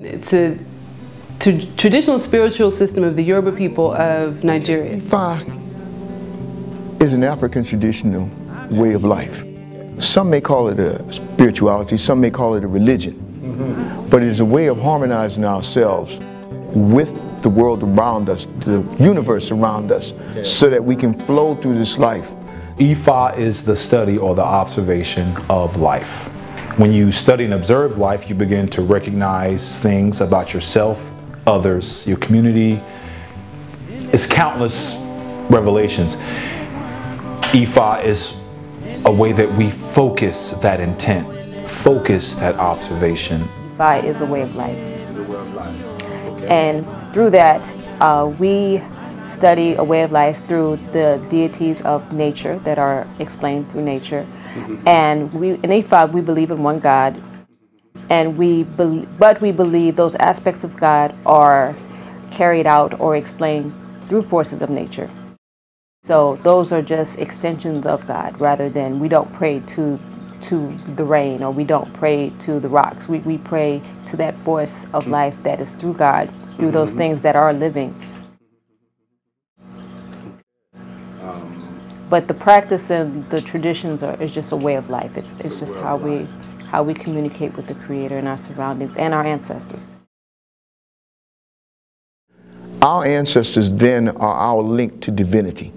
It's a t- traditional spiritual system of the Yoruba people of Nigeria. Ifa is an African traditional way of life. Some may call it a spirituality, some may call it a religion, mm-hmm. but it is a way of harmonizing ourselves with the world around us, the universe around us, so that we can flow through this life. Ifa is the study or the observation of life. When you study and observe life, you begin to recognize things about yourself, others, your community. It's countless revelations. Ifa is a way that we focus that intent, focus that observation. Ifa is a way of life. And through that, uh, we study a way of life through the deities of nature that are explained through nature. And we in Ifa we believe in one God, and we be, but we believe those aspects of God are carried out or explained through forces of nature. So those are just extensions of God rather than we don't pray to to the rain or we don't pray to the rocks. We, we pray to that force of mm-hmm. life that is through God, through those mm-hmm. things that are living. But the practice and the traditions are is just a way of life. It's it's just how we how we communicate with the Creator and our surroundings and our ancestors. Our ancestors then are our link to divinity.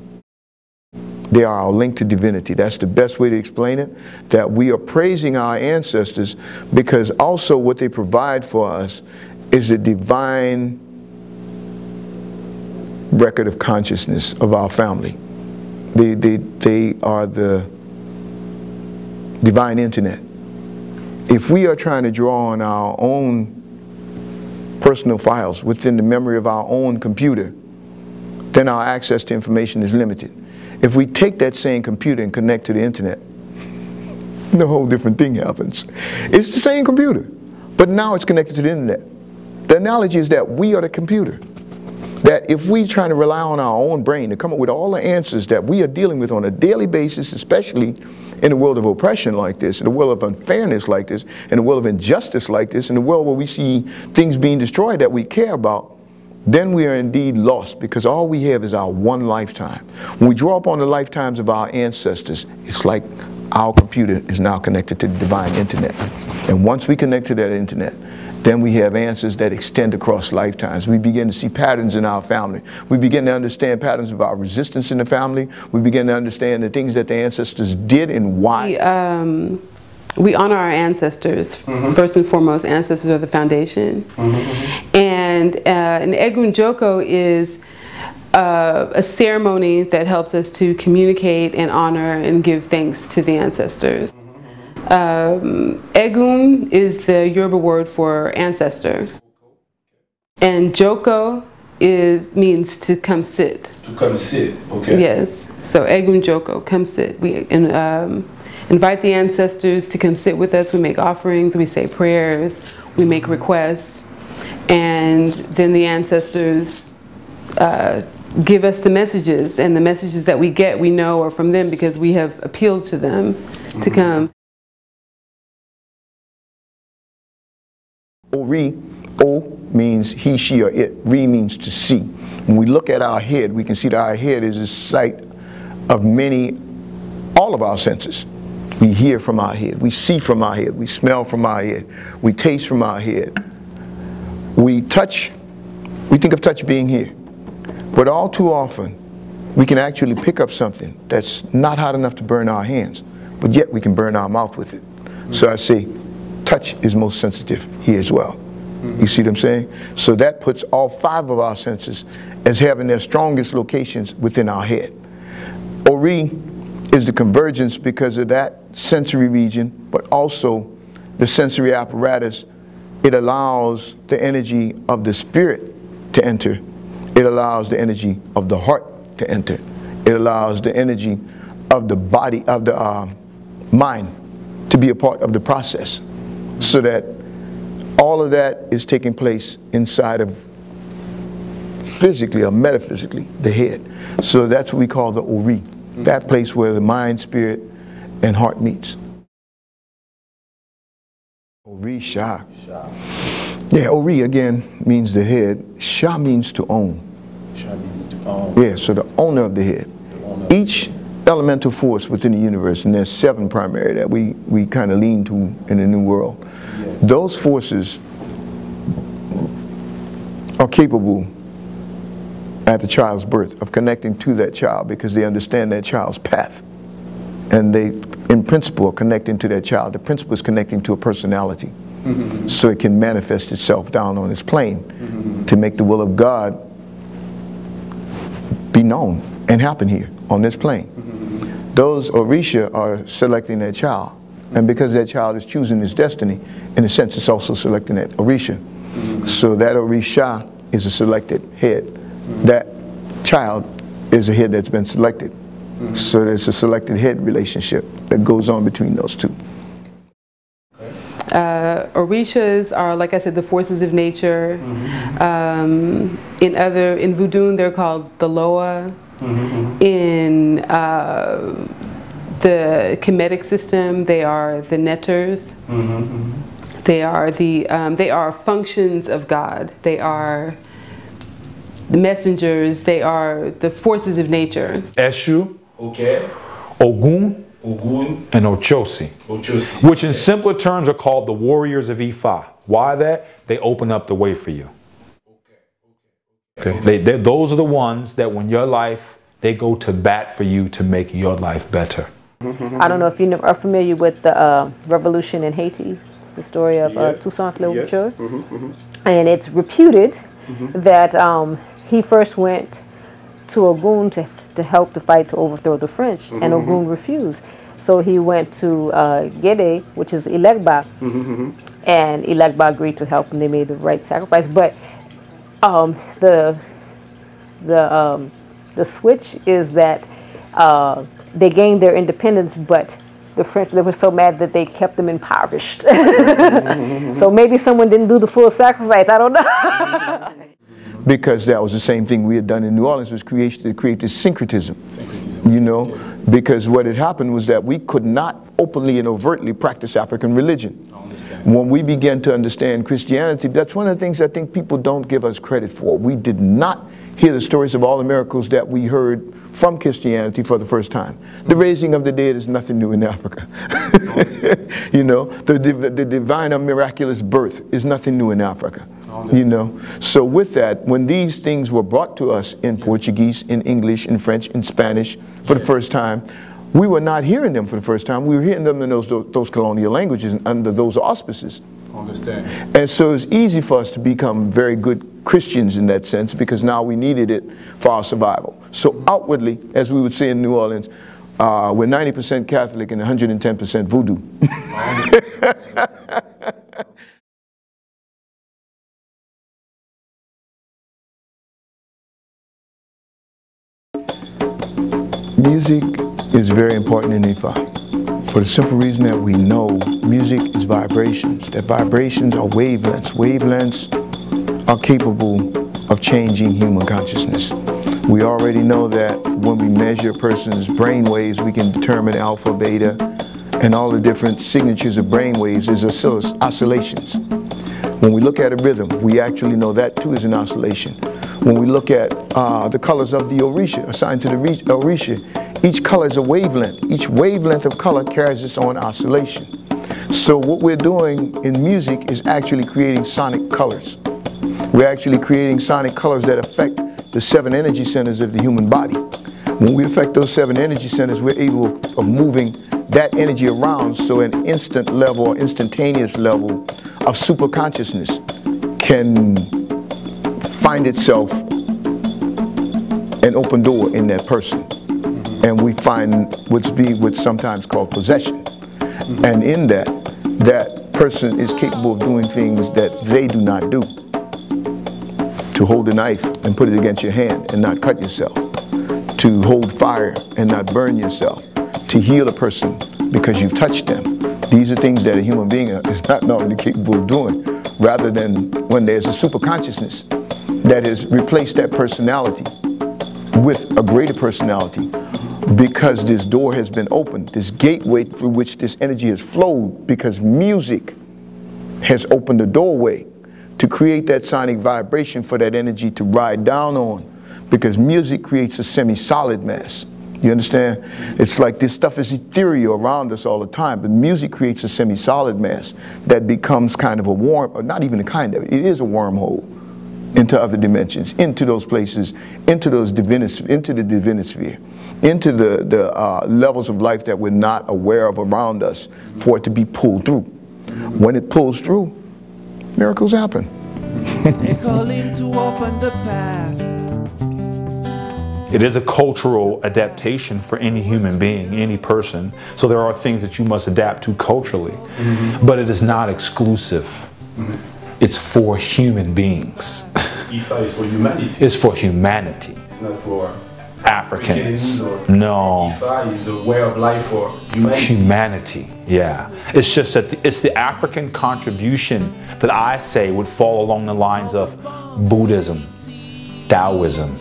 They are our link to divinity. That's the best way to explain it. That we are praising our ancestors because also what they provide for us is a divine record of consciousness of our family. They, they, they are the divine internet. If we are trying to draw on our own personal files within the memory of our own computer, then our access to information is limited. If we take that same computer and connect to the internet, the whole different thing happens. It's the same computer, but now it's connected to the internet. The analogy is that we are the computer that if we try to rely on our own brain to come up with all the answers that we are dealing with on a daily basis, especially in a world of oppression like this, in a world of unfairness like this, in a world of injustice like this, in a world where we see things being destroyed that we care about, then we are indeed lost because all we have is our one lifetime. When we draw upon the lifetimes of our ancestors, it's like our computer is now connected to the divine internet. And once we connect to that internet, then we have answers that extend across lifetimes. We begin to see patterns in our family. We begin to understand patterns of our resistance in the family. We begin to understand the things that the ancestors did and why. We, um, we honor our ancestors. Mm -hmm. First and foremost, ancestors are the foundation. Mm -hmm. And uh, an Egun Joko is uh, a ceremony that helps us to communicate and honor and give thanks to the ancestors. Um, Egun is the Yoruba word for ancestor. And Joko is means to come sit. To come sit, okay. Yes. So Egun Joko, come sit. We and, um, invite the ancestors to come sit with us. We make offerings, we say prayers, we make requests, and then the ancestors uh, give us the messages, and the messages that we get, we know are from them because we have appealed to them to mm-hmm. come. Ori, O means he, she, or it. Re means to see. When we look at our head, we can see that our head is the site of many, all of our senses. We hear from our head, we see from our head, we smell from our head, we taste from our head. We touch, we think of touch being here. But all too often, we can actually pick up something that's not hot enough to burn our hands, but yet we can burn our mouth with it. So I say, touch is most sensitive here as well. You see what I'm saying? So that puts all five of our senses as having their strongest locations within our head. Ori is the convergence because of that sensory region, but also the sensory apparatus. It allows the energy of the spirit to enter. It allows the energy of the heart to enter. It allows the energy of the body, of the uh, mind to be a part of the process so that all of that is taking place inside of physically or metaphysically the head. So that's what we call the ori, mm-hmm. that place where the mind, spirit, and heart meets. Orisha. Yeah, Ori again means the head. Sha means to own. Sha means to own. Yeah, so the owner of the head. The Each elemental force within the universe, and there's seven primary that we, we kind of lean to in the New World. Yes. Those forces are capable at the child's birth of connecting to that child because they understand that child's path. And they, in principle, are connecting to that child. The principle is connecting to a personality. Mm-hmm. So it can manifest itself down on this plane mm-hmm. to make the will of God be known and happen here on this plane. Those Orisha are selecting their child. And because that child is choosing his destiny, in a sense, it's also selecting that Orisha. So that Orisha is a selected head. That child is a head that's been selected. So there's a selected head relationship that goes on between those two. Uh, Orishas are, like I said, the forces of nature. Um, in other, in Voodoo, they're called the Loa. In uh, the Kemetic system, they are the Netters. They are the, um, they are functions of God. They are the messengers. They are the forces of nature. Eshu, Okay. Ogun, Ogun. and Ochosi, Ochosi. which in simpler terms are called the warriors of Ifa. Why that? They open up the way for you. Okay. They, they, those are the ones that when your life, they go to bat for you to make your life better. I don't know if you are familiar with the uh, revolution in Haiti, the story of uh, Toussaint Louverture. And it's reputed that um, he first went to Ogun to, to help the fight to overthrow the French, and Ogun refused. So he went to uh, Gede, which is Elegba, and Elegba agreed to help, and they made the right sacrifice. But um, the the um, the switch is that uh, they gained their independence, but the French they were so mad that they kept them impoverished. so maybe someone didn't do the full sacrifice. I don't know. because that was the same thing we had done in New Orleans was create, to create this syncretism. Syncretism. You know, because what had happened was that we could not openly and overtly practice African religion. When we begin to understand Christianity, that's one of the things I think people don't give us credit for. We did not hear the stories of all the miracles that we heard from Christianity for the first time. The raising of the dead is nothing new in Africa. you know, the, the, the divine or miraculous birth is nothing new in Africa. You know, so with that, when these things were brought to us in Portuguese, in English, in French, in Spanish for the first time, we were not hearing them for the first time. We were hearing them in those, those colonial languages and under those auspices. Understand. And so it's easy for us to become very good Christians in that sense because now we needed it for our survival. So outwardly, as we would say in New Orleans, uh, we're 90% Catholic and 110% voodoo. very important in Ifa for the simple reason that we know music is vibrations. That vibrations are wavelengths. Wavelengths are capable of changing human consciousness. We already know that when we measure a person's brain waves, we can determine alpha, beta, and all the different signatures of brain waves is oscillations. When we look at a rhythm, we actually know that too is an oscillation. When we look at uh, the colors of the Orisha, assigned to the Orisha, each color is a wavelength. Each wavelength of color carries its own oscillation. So what we're doing in music is actually creating sonic colors. We're actually creating sonic colors that affect the seven energy centers of the human body. When we affect those seven energy centers, we're able of moving that energy around so an instant level instantaneous level of super consciousness can find itself an open door in that person. Mm-hmm. And we find what's be what's sometimes called possession. Mm-hmm. And in that, that person is capable of doing things that they do not do. To hold a knife and put it against your hand and not cut yourself. To hold fire and not burn yourself. To heal a person because you've touched them. These are things that a human being is not normally capable of doing, rather than when there's a super consciousness that has replaced that personality with a greater personality because this door has been opened, this gateway through which this energy has flowed because music has opened the doorway to create that sonic vibration for that energy to ride down on because music creates a semi-solid mass. You understand? It's like this stuff is ethereal around us all the time, but music creates a semi-solid mass that becomes kind of a worm, or not even a kind of, it is a wormhole into other dimensions, into those places, into those divinis, into the divinosphere, into the, the uh, levels of life that we're not aware of around us for it to be pulled through. When it pulls through, miracles happen. They call him to open the path. It is a cultural adaptation for any human being, any person. So there are things that you must adapt to culturally, but it is not exclusive. It's for human beings. IFA is for humanity. It's for humanity. It's not for Africans. Africans or No. IFA is a way of life for humanity. Humanity, yeah. It's just that the, it's the African contribution that I say would fall along the lines of Buddhism, Taoism,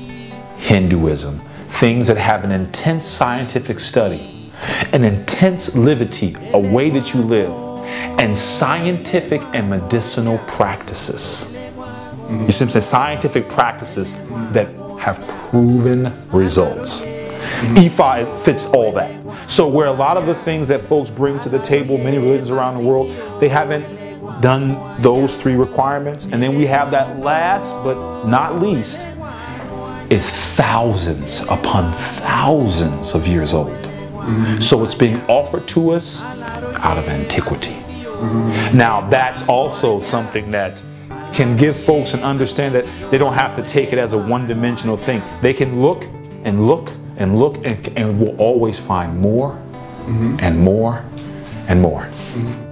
Hinduism, things that have an intense scientific study, an intense livity, a way that you live, and scientific and medicinal practices. You see what I'm saying? Scientific practices that have proven results. Ifa fits all that. So where a lot of the things that folks bring to the table, many religions around the world, they haven't done those three requirements. And then we have that last but not least is thousands upon thousands of years old. So it's being offered to us out of antiquity. Now that's also something that can give folks an understand that they don't have to take it as a one-dimensional thing. They can look and look and look and, and will always find more mm-hmm. and more and more. Mm-hmm.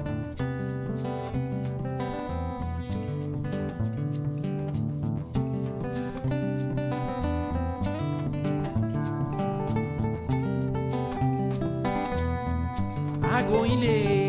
I go ile, I go,